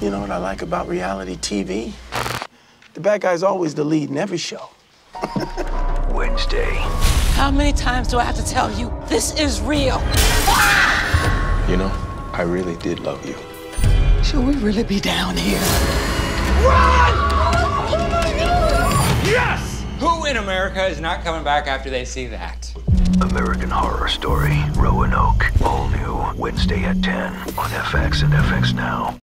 You know what I like about reality TV? The bad guy's always the lead in every show. Wednesday. How many times do I have to tell you this is real? You know, I really did love you. Should we really be down here? Yes! Who in America is not coming back after they see that? American Horror Story. Roanoke. All new. Wednesday at 10 on FX and FX Now.